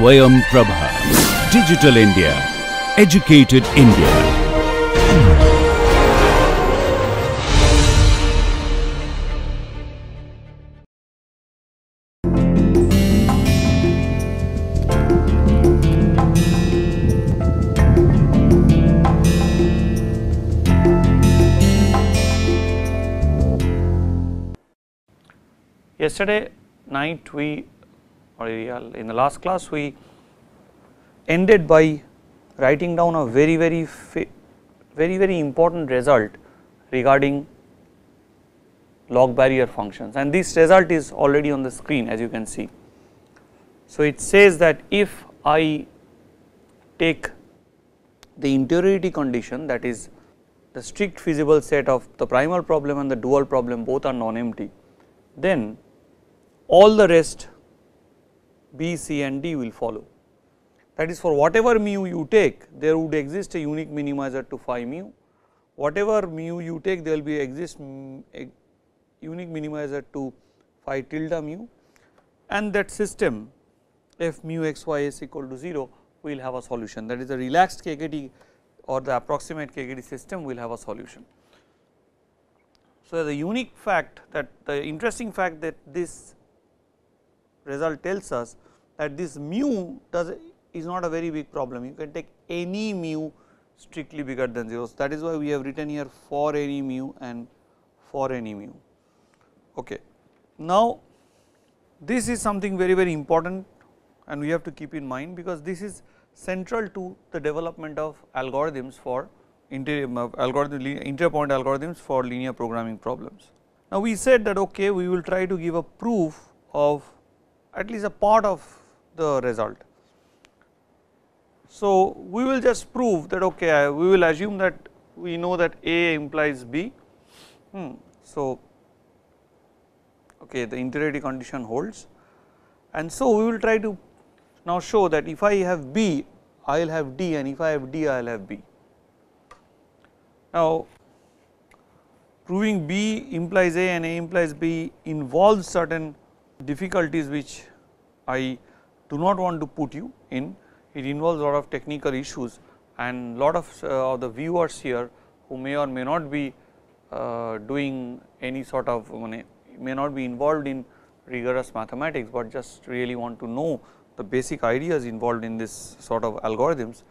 Swayam Prabha. Digital India. Educated India. Yesterday night we in the last class we ended by writing down a very very very very important result regarding log barrier functions and this result is already on the screen as you can see. So it says that if I take the interiority condition that is the strict feasible set of the primal problem and the dual problem both are non-empty then all the rest B, C and D will follow. That is for whatever mu you take there would exist a unique minimizer to phi mu, whatever mu you take there will be exist mm, a unique minimizer to phi tilde mu and that system f mu x y is equal to 0 will have a solution that is a relaxed KKT or the approximate KKT system will have a solution. So, the unique fact that the interesting fact that this result tells us that this mu does is not a very big problem you can take any mu strictly bigger than 0. So, that is why we have written here for any mu and for any mu. Okay. Now, this is something very very important and we have to keep in mind because this is central to the development of algorithms for interior uh, algorithm interior point algorithms for linear programming problems. Now, we said that okay we will try to give a proof of at least a part of the result. So, we will just prove that okay we will assume that we know that A implies B. Hmm. So, okay the interiority condition holds and so we will try to now show that if I have B I will have D and if I have D I will have B. Now, proving B implies A and A implies B involves certain difficulties which I do not want to put you in it involves a lot of technical issues and lot of uh, the viewers here who may or may not be uh, doing any sort of may not be involved in rigorous mathematics, but just really want to know the basic ideas involved in this sort of algorithms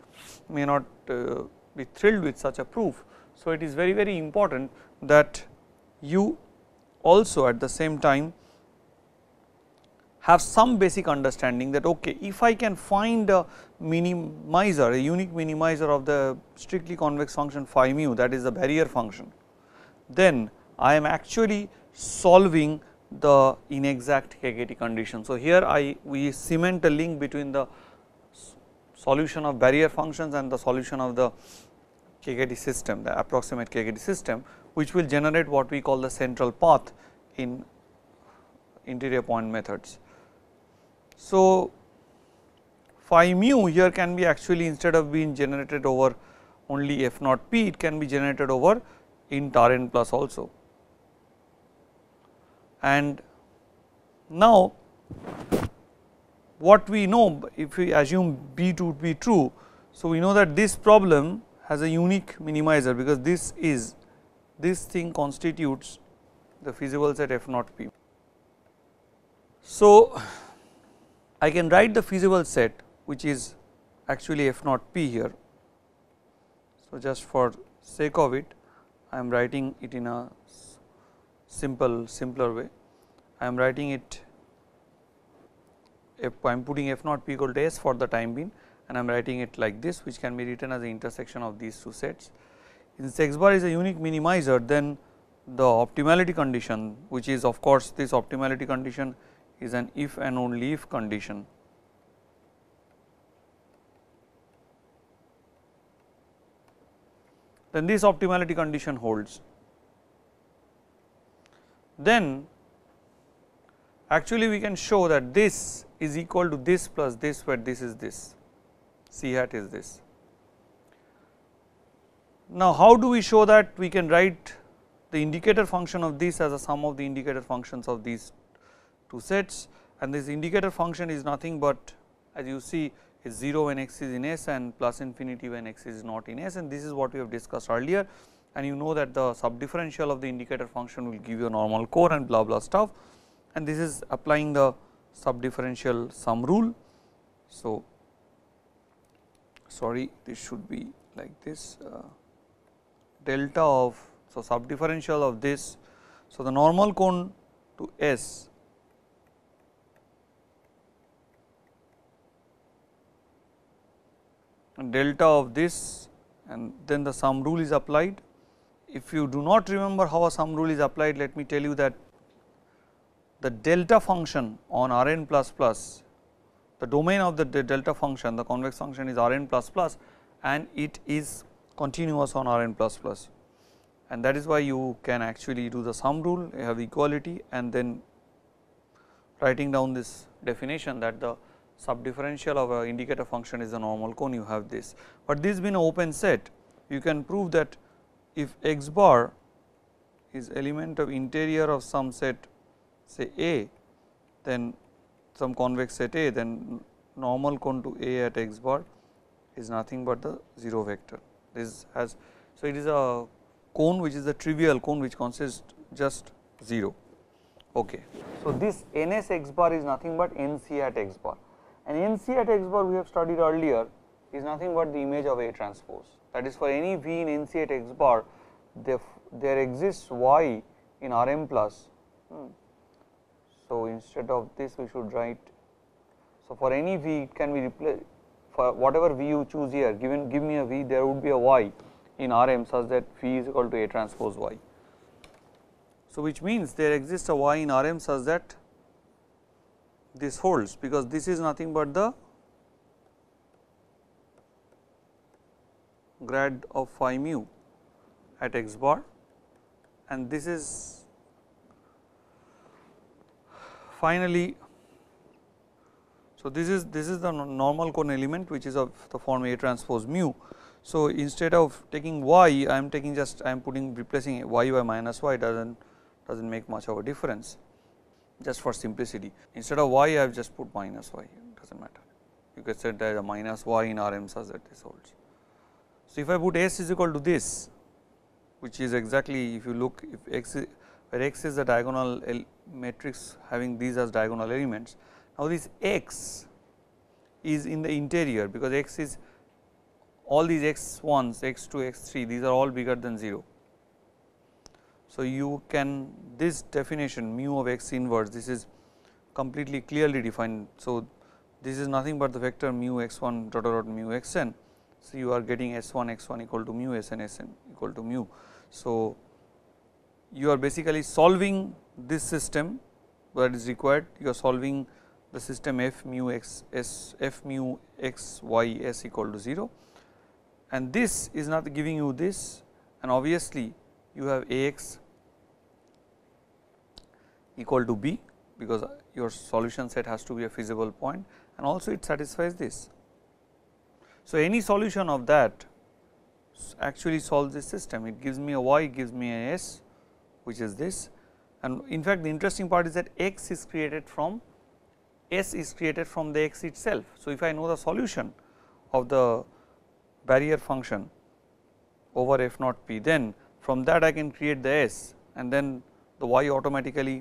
may not uh, be thrilled with such a proof. So, it is very very important that you also at the same time have some basic understanding that okay if I can find a minimizer a unique minimizer of the strictly convex function phi mu that is the barrier function then I am actually solving the inexact KKT condition. So, here I we cement a link between the solution of barrier functions and the solution of the KKT system the approximate KKT system which will generate what we call the central path in interior point methods. So, phi mu here can be actually instead of being generated over only f naught p it can be generated over int r n plus also. And now what we know if we assume B to be true. So, we know that this problem has a unique minimizer because this is this thing constitutes the feasible set f naught p. So, I can write the feasible set which is actually f naught p here. So, just for sake of it I am writing it in a simple simpler way. I am writing it if I am putting f naught p equal to s for the time being and I am writing it like this which can be written as the intersection of these two sets. Since x bar is a unique minimizer then the optimality condition which is of course this optimality condition is an if and only if condition. Then this optimality condition holds then actually we can show that this is equal to this plus this where this is this C hat is this. Now how do we show that we can write the indicator function of this as a sum of the indicator functions of these two sets and this indicator function is nothing but as you see is 0 when x is in S and plus infinity when x is not in S and this is what we have discussed earlier and you know that the sub differential of the indicator function will give you a normal cone and blah blah stuff and this is applying the sub differential sum rule. So, sorry this should be like this uh, delta of so sub differential of this. So, the normal cone to S delta of this and then the sum rule is applied. If you do not remember how a sum rule is applied, let me tell you that the delta function on R n plus plus, the domain of the delta function, the convex function is R n plus plus and it is continuous on R n plus plus and that is why you can actually do the sum rule, you have equality and then writing down this definition that the sub differential of a indicator function is a normal cone you have this, but this being an open set you can prove that if x bar is element of interior of some set say A then some convex set A then normal cone to A at x bar is nothing but the 0 vector. This has so it is a cone which is a trivial cone which consists just 0. Okay. So, this ns x bar is nothing but nc at x bar and nc at x bar we have studied earlier is nothing but the image of A transpose that is for any v in nc at x bar there, there exists y in Rm plus. Hmm. So, instead of this we should write so for any v it can be replaced for whatever v you choose here given give me a v there would be a y in Rm such that v is equal to A transpose y. So, which means there exists a y in Rm such that this holds because this is nothing but the grad of phi mu at x bar and this is finally so this is this is the normal cone element which is of the form A transpose mu. So instead of taking y I am taking just I am putting replacing y by minus y does not does not make much of a difference just for simplicity instead of y I have just put minus y does not matter you can say there is a minus y in Rm such that this holds. So if I put S is equal to this which is exactly if you look if x is, where x is the diagonal matrix having these as diagonal elements. Now this x is in the interior because x is all these x 1s, x 2, x 3 these are all bigger than 0. So you can this definition mu of x inverse this is completely clearly defined. So this is nothing but the vector mu x 1 dot dot mu x n. So you are getting s 1 x 1 equal to mu s n s n equal to mu. So, you are basically solving this system that is required you are solving the system f mu x s f mu x y s equal to 0 and this is not giving you this and obviously you have a x equal to b because your solution set has to be a feasible point and also it satisfies this. So, any solution of that actually solves this system. It gives me a y, gives me a s which is this and in fact, the interesting part is that x is created from s is created from the x itself. So, if I know the solution of the barrier function over f naught p then from that I can create the s and then the y automatically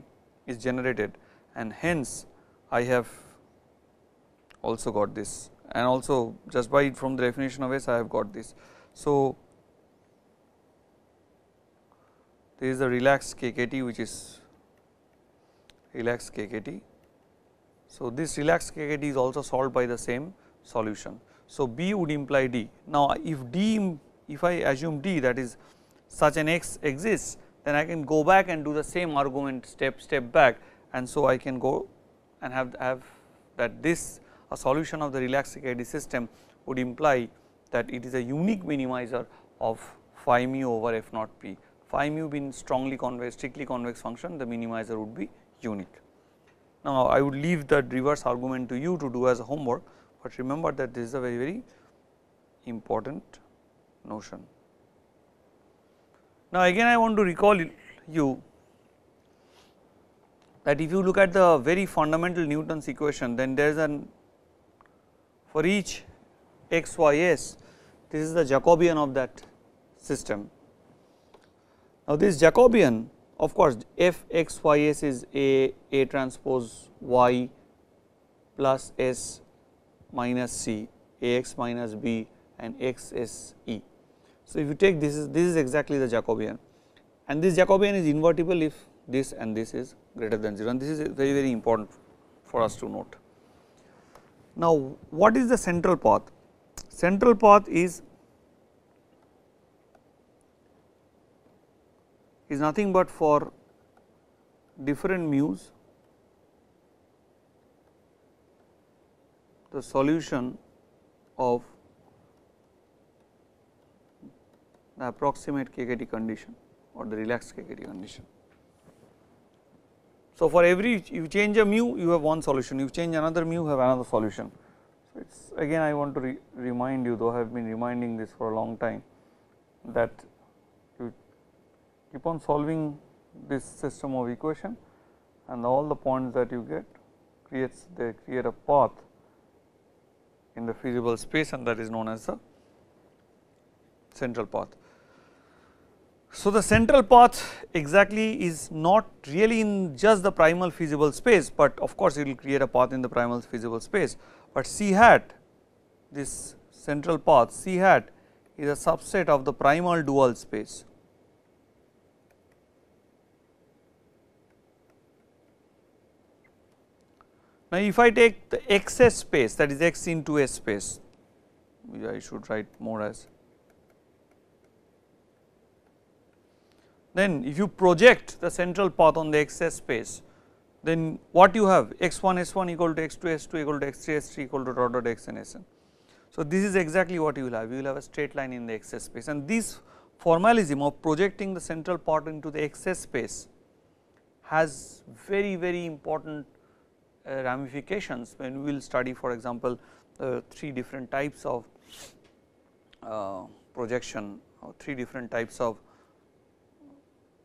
is generated and hence I have also got this and also just by from the definition of s I have got this. So, this is a relaxed KKT which is relaxed KKT. So, this relaxed KKT is also solved by the same solution. So, B would imply D. Now, if D if I assume D that is such an x exists then I can go back and do the same argument step step back and so I can go and have have that this a solution of the relaxed KKT system would imply that it is a unique minimizer of phi mu over f naught p. Phi mu being strongly convex strictly convex function the minimizer would be unique. Now, I would leave that reverse argument to you to do as a homework, but remember that this is a very very important notion. Now, again I want to recall you that if you look at the very fundamental Newton's equation then there is an for each x y s this is the Jacobian of that system. Now, this Jacobian of course, f x y s is a a transpose y plus s minus c a x minus b and x s e. So, if you take this is this is exactly the Jacobian and this Jacobian is invertible if this and this is greater than 0 and this is very very important for us to note. Now, what is the central path? Central path is is nothing but for different mu's the solution of the approximate KKT condition or the relaxed KKT condition. So, for every you change a mu you have one solution, you change another mu you have another solution. So, it is again I want to re remind you though I have been reminding this for a long time that you keep on solving this system of equation and all the points that you get creates they create a path in the feasible space and that is known as the central path. So, the central path exactly is not really in just the primal feasible space, but of course, it will create a path in the primal feasible space, but C hat this central path C hat is a subset of the primal dual space. Now, if I take the x s space that is x into s space, I should write more as then if you project the central path on the x s space then what you have? X 1 s 1 equal to x 2 s 2 equal to x 3 s 3 equal to dot dot x n s n. So, this is exactly what you will have. You will have a straight line in the x s space. And this formalism of projecting the central path into the x s space has very very important uh, ramifications. When we will study for example, uh, three different types of uh, projection or three different types of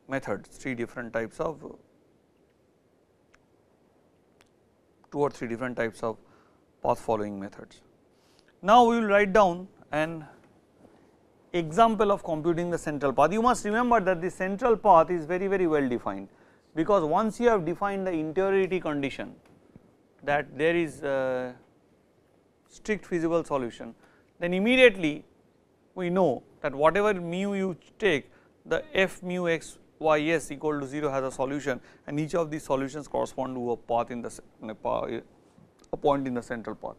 methods, three different types of two or three different types of path following methods. Now, we will write down an example of computing the central path. You must remember that the central path is very very well defined, because once you have defined the interiority condition that there is a strict feasible solution, then immediately we know that whatever mu you take the f mu x y s equal to 0 has a solution and each of these solutions correspond to a path in the a point in the central path.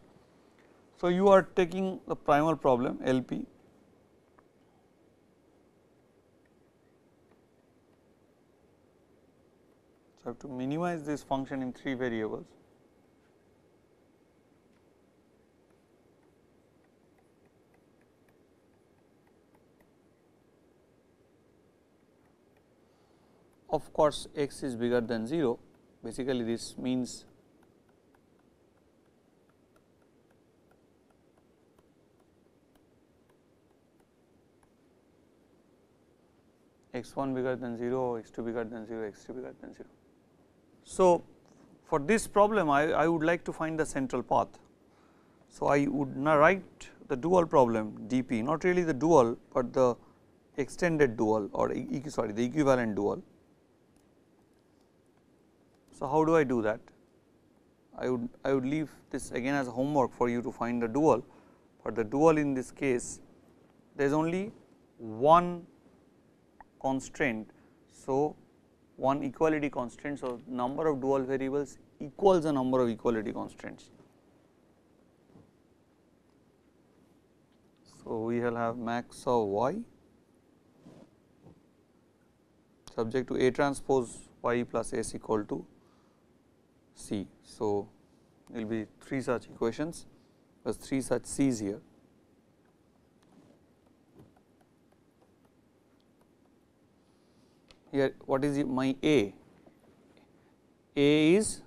So, you are taking the primal problem LP So, I have to minimize this function in 3 variables of course, x is bigger than 0 basically this means x 1 bigger than 0, x 2 bigger than 0, x 3 bigger than 0. So, for this problem I, I would like to find the central path. So, I would write the dual problem dp not really the dual, but the extended dual or sorry the equivalent dual so, how do I do that? I would I would leave this again as a homework for you to find the dual, but the dual in this case there is only one constraint. So, one equality constraint. So, number of dual variables equals the number of equality constraints. So, we will have max of y subject to A transpose y plus S equal to C. So, there will be 3 such equations plus 3 such C's here. Here what is my A? A is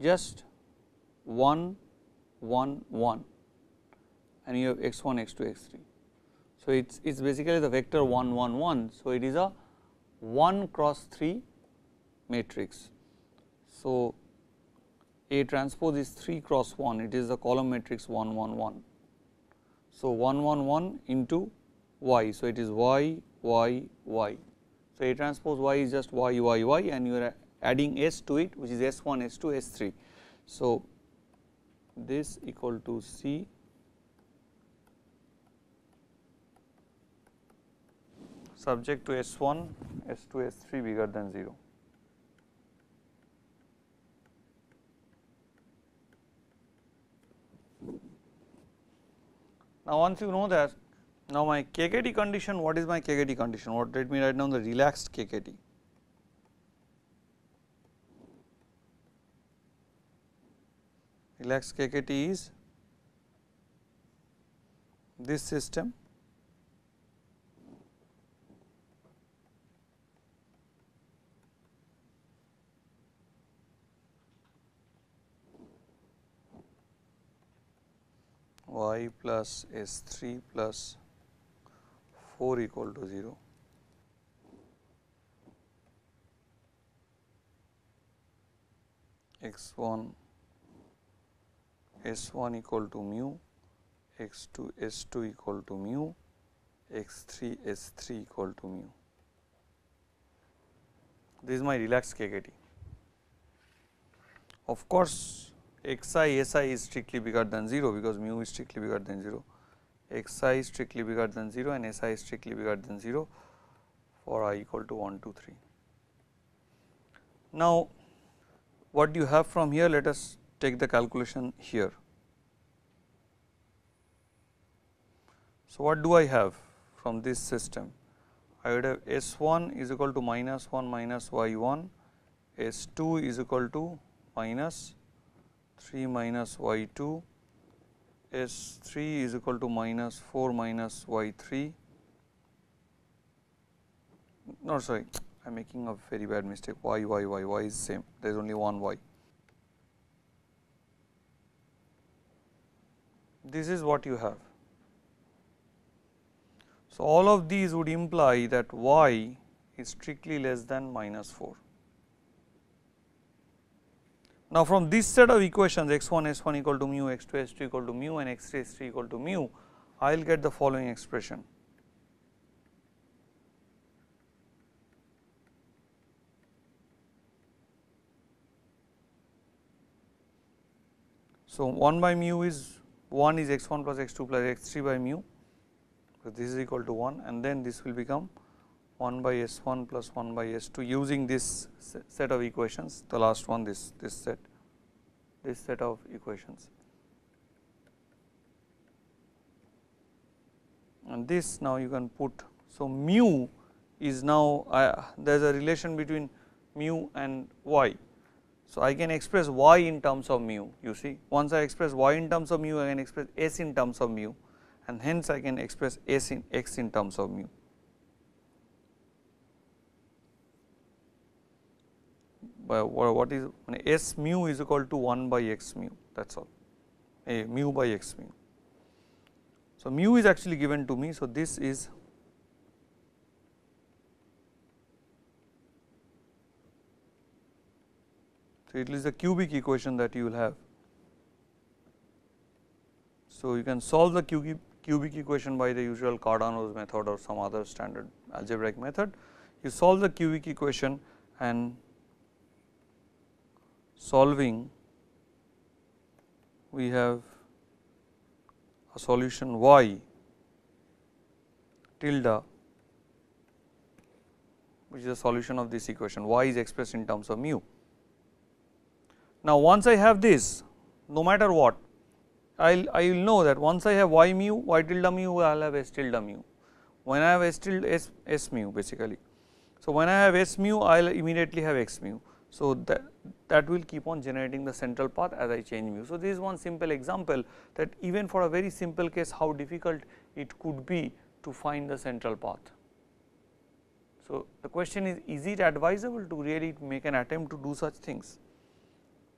just 1 1 1 and you have x 1 x 2 x 3. So, it is it's basically the vector 1 1 1. So, it is a 1 cross 3 matrix. So, A transpose is 3 cross 1, it is the column matrix 1 1 1. So, 1 1 1 into y. So, it is y y y. So, A transpose y is just y y y and you are adding s to it which is s 1 s 2 s 3. So, this equal to C subject to S 1, S 2, S 3 bigger than 0. Now, once you know that, now my KKT condition, what is my KKT condition? What let me write down the relaxed KKT. Relaxed KKT is this system y plus s 3 plus 4 equal to 0. x 1 s 1 equal to mu, x 2 s 2 equal to mu, x 3 s 3 equal to mu. This is my relaxed KKT. Of course, xi si is strictly bigger than 0 because mu is strictly bigger than 0, xi is strictly bigger than 0 and si is strictly bigger than 0 for i equal to 1 2 3. Now, what do you have from here let us take the calculation here. So, what do I have from this system? I would have S 1 is equal to minus 1 minus y 1, S 2 is equal to minus 3 minus y 2 S 3 is equal to minus 4 minus y 3 no sorry I am making a very bad mistake y y y y is same there is only one y. This is what you have. So, all of these would imply that y is strictly less than minus 4. Now, from this set of equations x 1 s 1 equal to mu, x 2 s 2 equal to mu and x 3 s 3 equal to mu, I will get the following expression. So, 1 by mu is 1 is x 1 plus x 2 plus x 3 by mu, so this is equal to 1 and then this will become 1 by S 1 plus 1 by S 2 using this set of equations the last one this this set this set of equations. And this now you can put so mu is now uh, there is a relation between mu and y. So i can express y in terms of mu you see. Once i express y in terms of mu i can express s in terms of mu and hence i can express s in x in terms of mu by what is S mu is equal to 1 by x mu that is all a mu by x mu. So, mu is actually given to me. So, this is So, it is the cubic equation that you will have. So, you can solve the cubic equation by the usual Cardano's method or some other standard algebraic method. You solve the cubic equation and solving we have a solution y tilde which is a solution of this equation y is expressed in terms of mu. Now, once I have this no matter what I will I will know that once I have y mu y tilde mu I will have s tilde mu when I have s tilde s, s mu basically. So, when I have s mu I will immediately have x mu. So, that that will keep on generating the central path as I change mu. So, this is one simple example that even for a very simple case how difficult it could be to find the central path. So, the question is is it advisable to really make an attempt to do such things?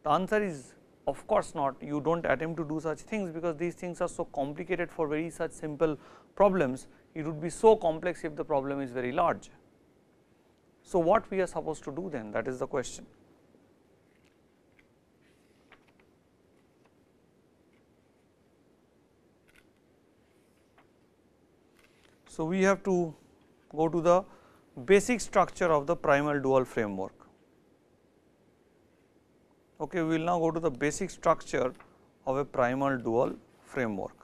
The answer is of course not you do not attempt to do such things because these things are so complicated for very such simple problems it would be so complex if the problem is very large. So, what we are supposed to do then that is the question. So, we have to go to the basic structure of the primal dual framework. Okay, we will now go to the basic structure of a primal dual framework.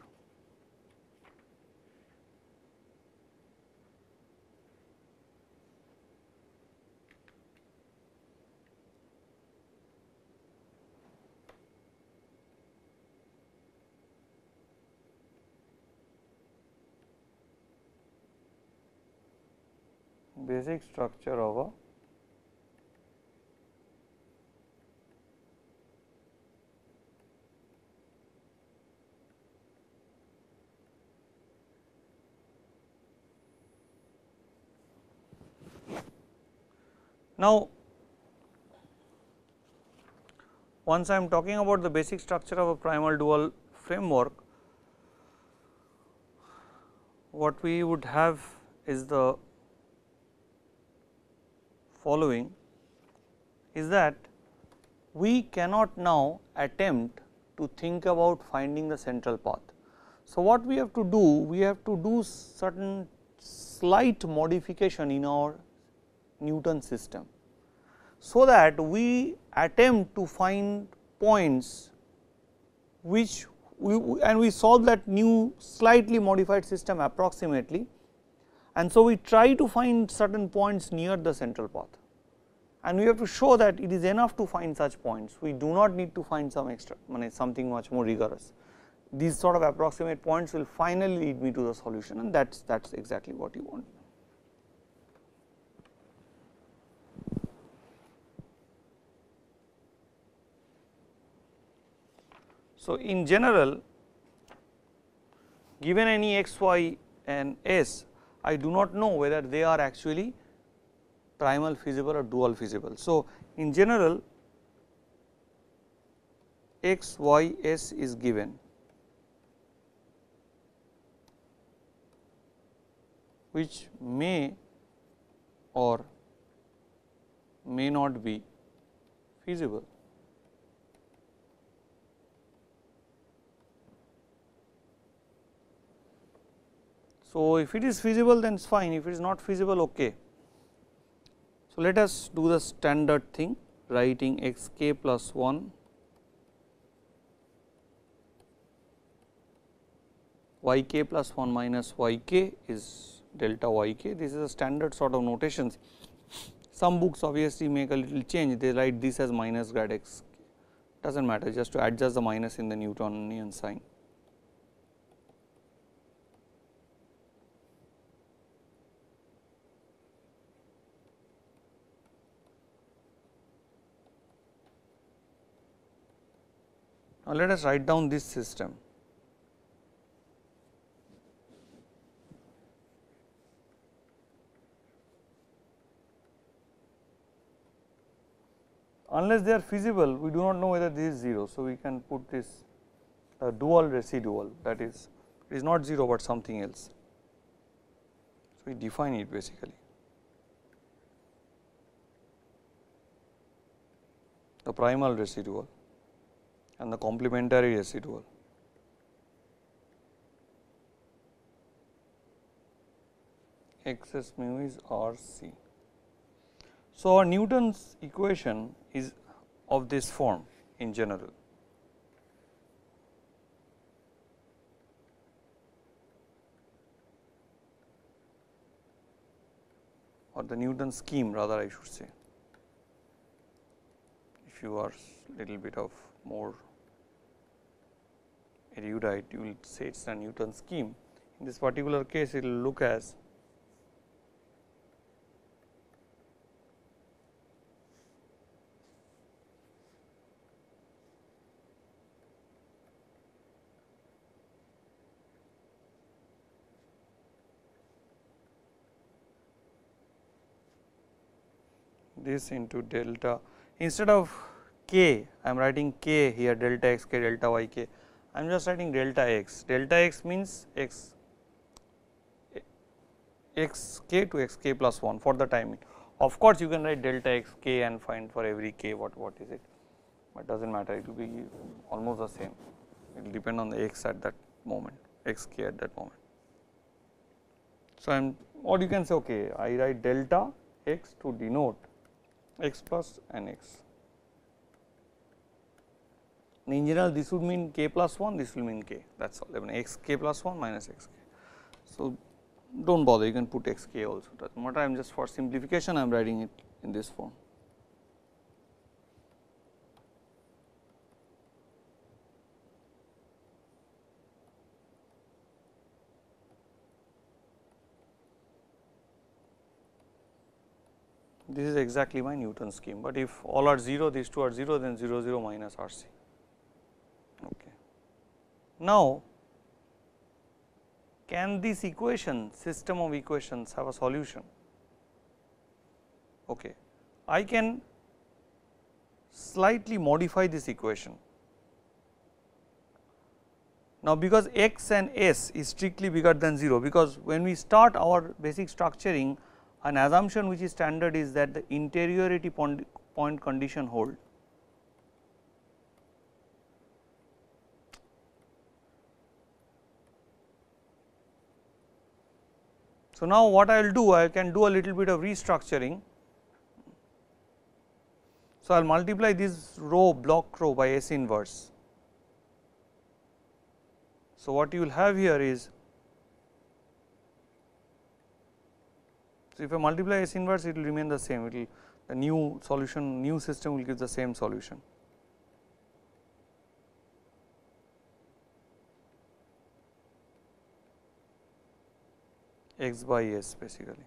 Basic structure of a Now, once I am talking about the basic structure of a primal dual framework, what we would have is the following is that we cannot now attempt to think about finding the central path. So, what we have to do? We have to do certain slight modification in our Newton system. So, that we attempt to find points which we and we solve that new slightly modified system approximately and so we try to find certain points near the central path and we have to show that it is enough to find such points. We do not need to find some extra something much more rigorous. These sort of approximate points will finally lead me to the solution and that's that's exactly what you want. So, in general given any x, y and s I do not know whether they are actually primal feasible or dual feasible. So, in general x, y, s is given which may or may not be feasible. So, if it is feasible then it is fine if it is not feasible ok. So, let us do the standard thing writing x k plus 1 y k plus 1 minus y k is delta y k. This is a standard sort of notations. Some books obviously make a little change. They write this as minus grad x does not matter. Just to adjust the minus in the Newtonian sign. Now, let us write down this system. Unless they are feasible, we do not know whether this is 0. So, we can put this a dual residual that is it is not 0, but something else. So, we define it basically. The primal residual and the complementary residual. excess mu is R c. So, Newton's equation is of this form in general. or the Newton scheme rather I should say, if you are little bit of more erudite you will say it is a Newton scheme. In this particular case it will look as this into delta instead of k I am writing k here delta x k delta y k I am just writing delta x, delta x means x x k to x k plus 1 for the time. Of course, you can write delta x k and find for every k what what is it, but does not matter it will be almost the same it will depend on the x at that moment x k at that moment. So, I am or you can say okay I write delta x to denote x plus and x. In general this would mean k plus 1 this will mean k that is all I mean x k plus 1 minus x k. So, do not bother you can put x k also not matter I am just for simplification I am writing it in this form. This is exactly my Newton scheme, but if all are 0 these two are 0 then 0 0 minus R c. Now, can this equation system of equations have a solution? Okay. I can slightly modify this equation. Now, because x and s is strictly bigger than 0, because when we start our basic structuring an assumption which is standard is that the interiority point condition hold. So, now what I will do I can do a little bit of restructuring. So, I will multiply this row block row by S inverse. So, what you will have here is So, if I multiply S inverse it will remain the same it will the new solution new system will give the same solution. X by s basically.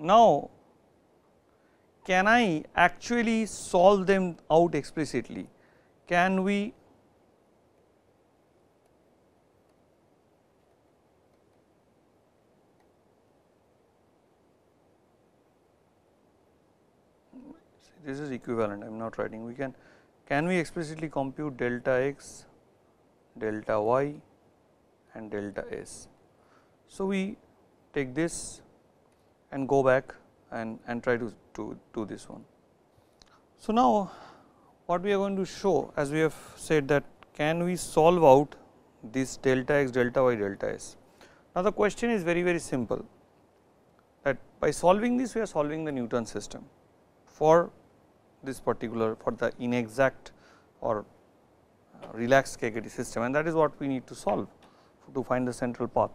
Now, can I actually solve them out explicitly? Can we this is equivalent I am not writing we can can we explicitly compute delta x, delta y and delta s. So, we take this and go back and, and try to, to do this one. So, now what we are going to show as we have said that can we solve out this delta x delta y delta s. Now, the question is very very simple that by solving this we are solving the Newton system for this particular for the inexact or uh, relaxed KKT system and that is what we need to solve to find the central path.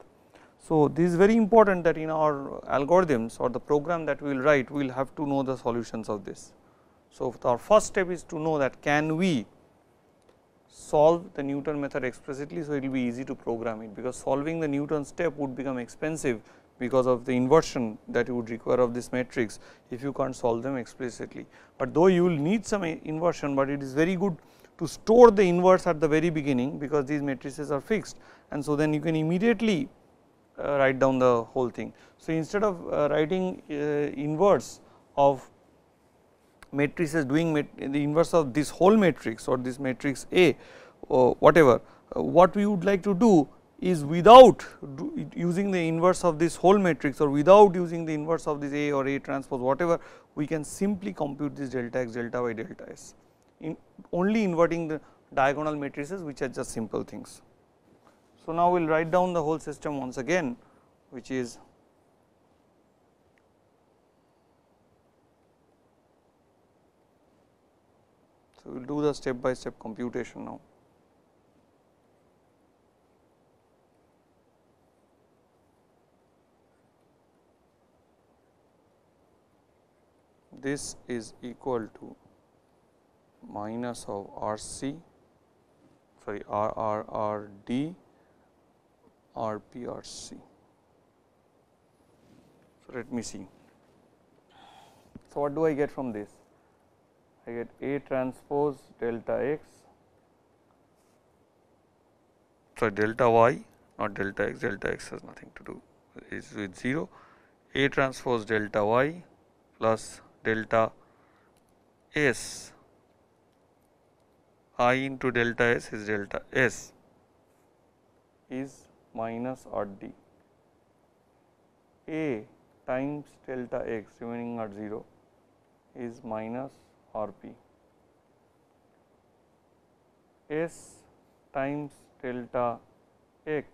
So, this is very important that in our algorithms or the program that we will write we will have to know the solutions of this. So, our first step is to know that can we solve the Newton method explicitly. So, it will be easy to program it because solving the Newton step would become expensive because of the inversion that you would require of this matrix if you can't solve them explicitly. But though you will need some inversion, but it is very good to store the inverse at the very beginning because these matrices are fixed and so then you can immediately write down the whole thing. So, instead of uh, writing uh, inverse of matrices doing mat the inverse of this whole matrix or this matrix A or whatever, what we would like to do is without using the inverse of this whole matrix or without using the inverse of this A or A transpose whatever we can simply compute this delta x delta y delta s in only inverting the diagonal matrices which are just simple things. So, now we will write down the whole system once again which is So, we will do the step by step computation now. This is equal to minus of R C sorry R R R D RPRC. So, let me see. So, what do I get from this? I get A transpose delta x, so delta y not delta x, delta x has nothing to do is with 0, A transpose delta y plus delta s i into delta s is delta s is minus r d. A times delta x remaining at 0 is minus r p. S times delta x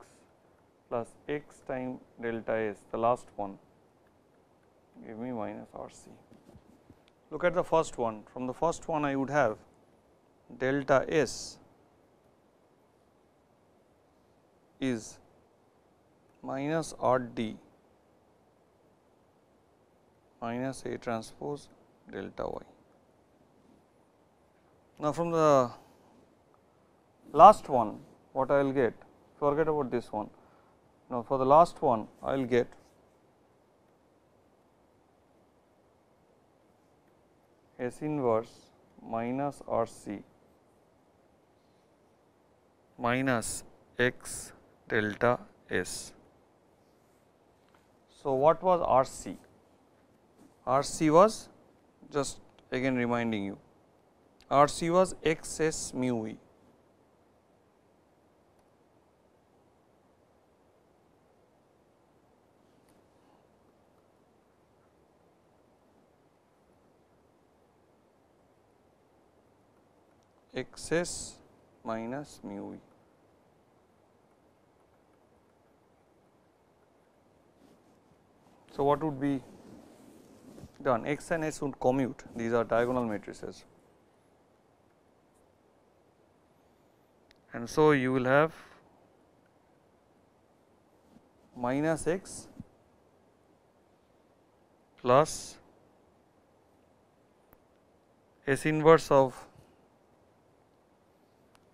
plus x times delta s the last one. Give me minus r c. Look at the first one. From the first one I would have delta s is minus r d minus A transpose delta y. Now, from the last one what I will get forget about this one. Now, for the last one I will get S inverse minus R C minus x delta S. So, what was R C? R C was just again reminding you R C was x s mu e. x s minus mu e. So, what would be done? X and s would commute. These are diagonal matrices. And so you will have minus x plus s inverse of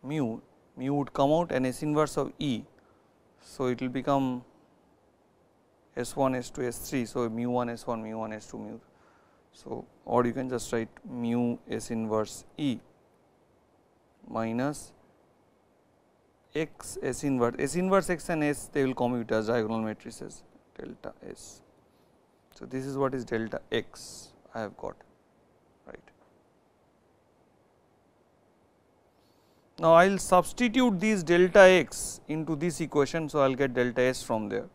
mu mu would come out and s inverse of e. So, it will become S 1 S 2 S 3. So, mu 1 S 1 mu 1 S 2 mu so, or you can just write mu S inverse E minus x S inverse S inverse x and S they will commute as diagonal matrices delta S. So, this is what is delta x I have got right. Now, I will substitute these delta x into this equation. So, I will get delta S from there.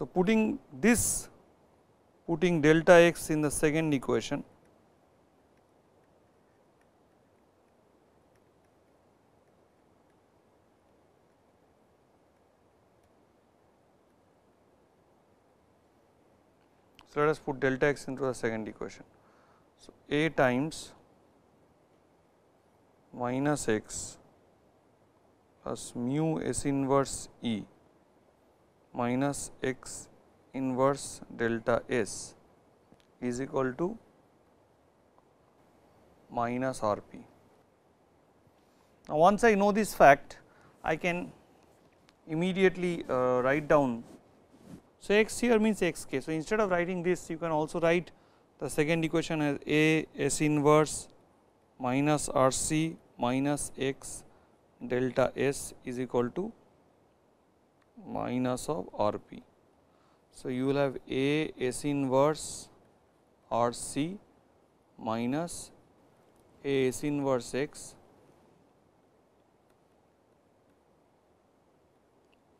So, putting this putting delta x in the second equation So, let us put delta x into the second equation. So, a times minus x plus mu s inverse e minus x inverse delta S is equal to minus R p. Now, once I know this fact I can immediately uh, write down. So, x here means x k. So, instead of writing this you can also write the second equation as A S inverse minus R c minus x delta S is equal to minus of R p. So, you will have A S inverse R C minus A S inverse x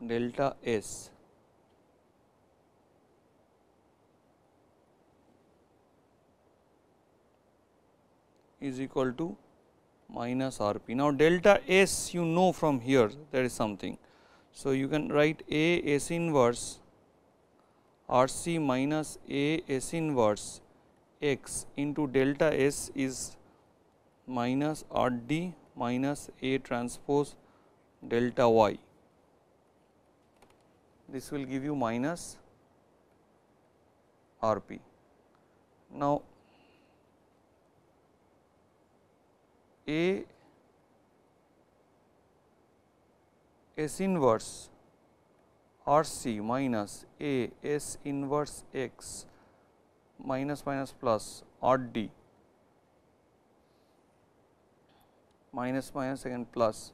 delta S is equal to minus R p. Now, delta S you know from here there is something so, you can write A S inverse R C minus A S inverse x into delta S is minus R D minus A transpose delta y. This will give you minus R P. Now, A S inverse R C minus A S inverse x minus minus plus R D minus minus again plus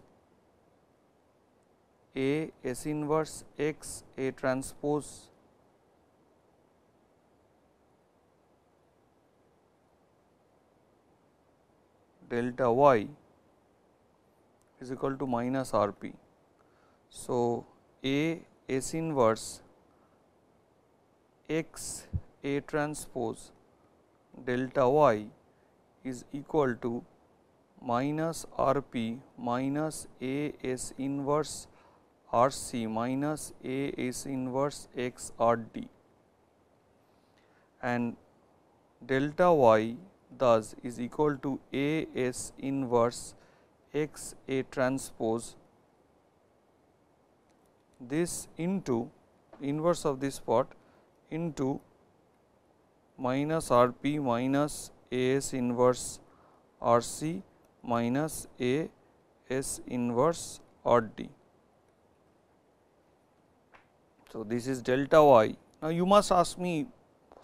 A S inverse x A transpose delta y is equal to minus R p. So, A S inverse x A transpose delta y is equal to minus R p minus A S inverse R c minus A S inverse x R d. And delta y thus is equal to A S inverse x A transpose this into inverse of this part into minus R p minus A S inverse R c minus A S inverse R d. So, this is delta y. Now, you must ask me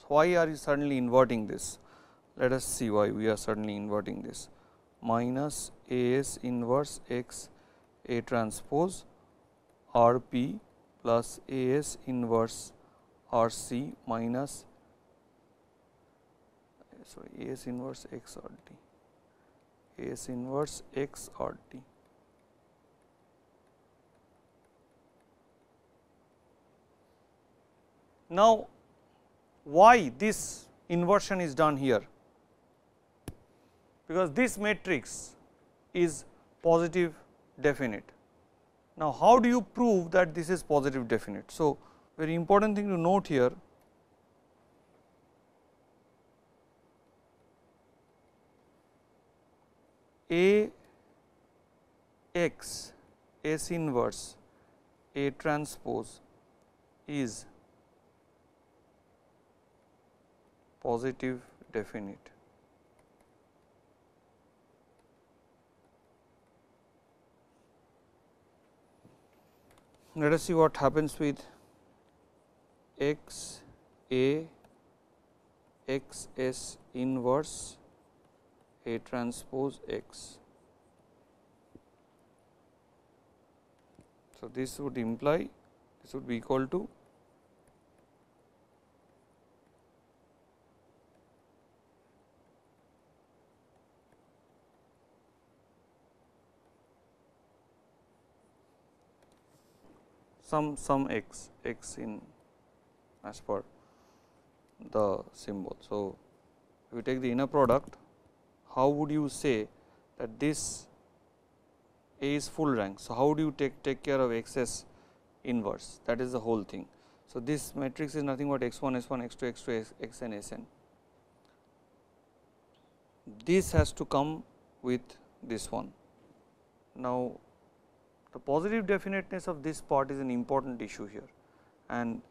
why are you suddenly inverting this? Let us see why we are suddenly inverting this minus A S inverse x A transpose R p plus A S inverse R c minus sorry A S inverse x R t A S inverse x R t. Now, why this inversion is done here? Because this matrix is positive definite. Now, how do you prove that this is positive definite? So, very important thing to note here A x S inverse A transpose is positive definite. Let us see what happens with x A x S inverse A transpose x. So, this would imply this would be equal to some some x x in as per the symbol. So, if you take the inner product how would you say that this A is full rank. So, how do you take take care of x s inverse that is the whole thing. So, this matrix is nothing but x 1 s 1 x 2 x 2 x n s n. This has to come with this one. Now, the positive definiteness of this part is an important issue here and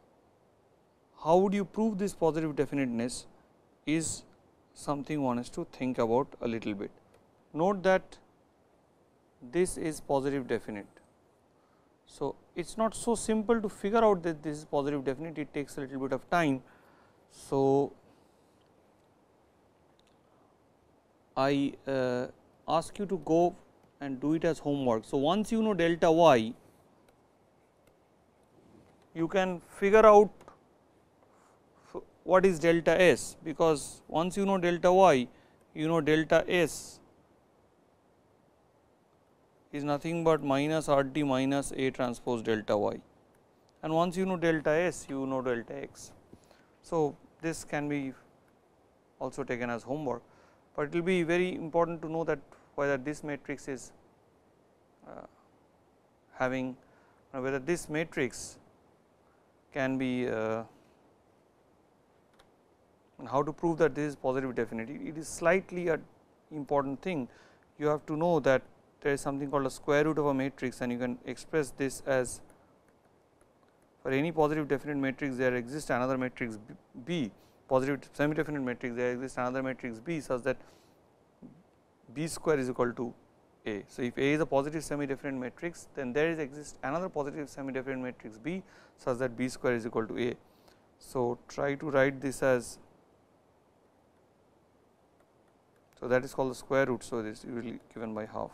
how would you prove this positive definiteness is something one has to think about a little bit. Note that this is positive definite. So, it is not so simple to figure out that this is positive definite, it takes a little bit of time. So, I uh, ask you to go and do it as homework. So, once you know delta y, you can figure out what is delta s because once you know delta y, you know delta s is nothing but minus R t minus A transpose delta y and once you know delta s you know delta x. So, this can be also taken as homework, but it will be very important to know that whether this matrix is uh, having uh, whether this matrix can be uh, how to prove that this is positive definite. It is slightly an important thing. You have to know that there is something called a square root of a matrix and you can express this as for any positive definite matrix there exists another matrix B positive semi definite matrix there exists another matrix B such that b square is equal to a. So, if A is a positive semi definite matrix then there is exist another positive semi definite matrix B such that b square is equal to A. So, try to write this as so that is called the square root. So, this is usually given by half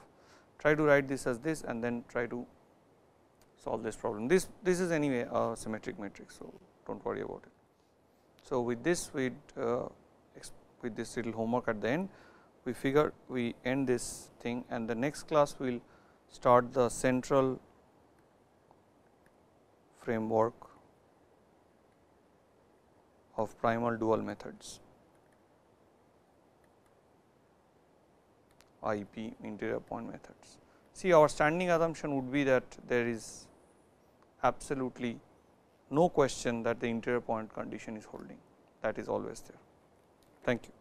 try to write this as this and then try to solve this problem. This this is anyway a symmetric matrix. So, do not worry about it. So, with this we uh, with this little homework at the end we figure we end this thing and the next class we will start the central framework of primal dual methods IP interior point methods. See our standing assumption would be that there is absolutely no question that the interior point condition is holding that is always there. Thank you.